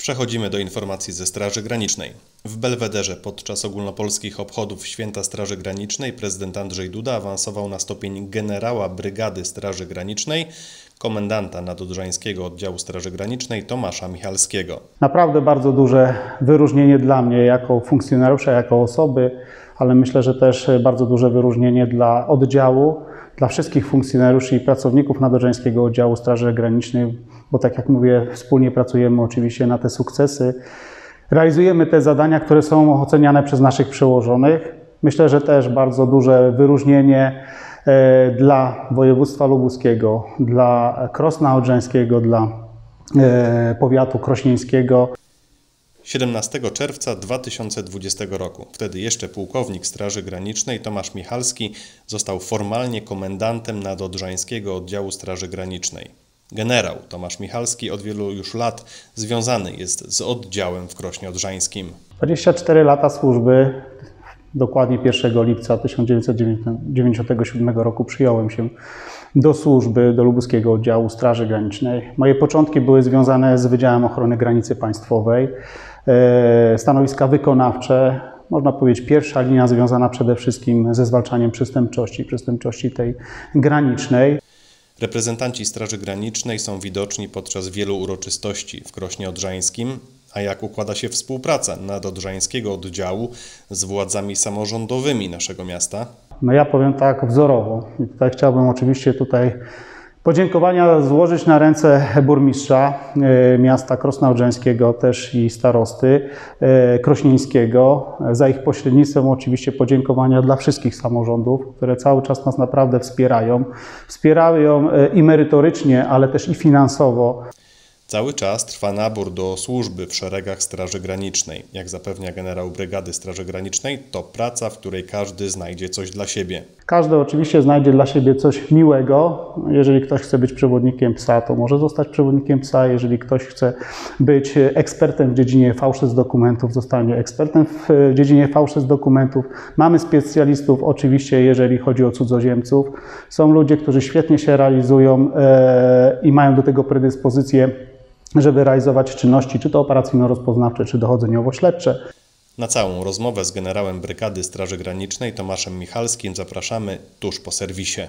Przechodzimy do informacji ze Straży Granicznej. W Belwederze podczas ogólnopolskich obchodów Święta Straży Granicznej prezydent Andrzej Duda awansował na stopień generała Brygady Straży Granicznej, komendanta nadodrzańskiego oddziału Straży Granicznej Tomasza Michalskiego. Naprawdę bardzo duże wyróżnienie dla mnie jako funkcjonariusza, jako osoby, ale myślę, że też bardzo duże wyróżnienie dla oddziału, dla wszystkich funkcjonariuszy i pracowników nadodrzańskiego oddziału Straży Granicznej, bo tak jak mówię, wspólnie pracujemy oczywiście na te sukcesy. Realizujemy te zadania, które są oceniane przez naszych przełożonych. Myślę, że też bardzo duże wyróżnienie e, dla województwa lubuskiego, dla Krosna Odrzańskiego, dla e, powiatu krośnieńskiego. 17 czerwca 2020 roku, wtedy jeszcze pułkownik Straży Granicznej Tomasz Michalski został formalnie komendantem nadodrzańskiego oddziału Straży Granicznej. Generał Tomasz Michalski od wielu już lat związany jest z oddziałem w Krośnie Odrzańskim. 24 lata służby, dokładnie 1 lipca 1997 roku przyjąłem się do służby, do lubuskiego oddziału Straży Granicznej. Moje początki były związane z Wydziałem Ochrony Granicy Państwowej, e, stanowiska wykonawcze, można powiedzieć pierwsza linia związana przede wszystkim ze zwalczaniem przestępczości, przestępczości tej granicznej. Reprezentanci Straży Granicznej są widoczni podczas wielu uroczystości w Krośnie Odrzańskim, a jak układa się współpraca nadodrzańskiego oddziału z władzami samorządowymi naszego miasta? No ja powiem tak wzorowo. I tutaj chciałbym oczywiście tutaj podziękowania złożyć na ręce burmistrza e, miasta Krosna Odrzańskiego też i starosty e, krośnieńskiego. Za ich pośrednictwem oczywiście podziękowania dla wszystkich samorządów, które cały czas nas naprawdę wspierają. Wspierają e, i merytorycznie, ale też i finansowo. Cały czas trwa nabór do służby w szeregach Straży Granicznej. Jak zapewnia generał Brygady Straży Granicznej, to praca, w której każdy znajdzie coś dla siebie. Każdy oczywiście znajdzie dla siebie coś miłego. Jeżeli ktoś chce być przewodnikiem psa, to może zostać przewodnikiem psa. Jeżeli ktoś chce być ekspertem w dziedzinie fałszyzm dokumentów, zostanie ekspertem w dziedzinie fałszyzm dokumentów. Mamy specjalistów oczywiście, jeżeli chodzi o cudzoziemców. Są ludzie, którzy świetnie się realizują e, i mają do tego predyspozycję żeby realizować czynności, czy to operacyjno-rozpoznawcze, czy dochodzeniowo-śledcze. Na całą rozmowę z generałem Brygady Straży Granicznej Tomaszem Michalskim zapraszamy tuż po serwisie.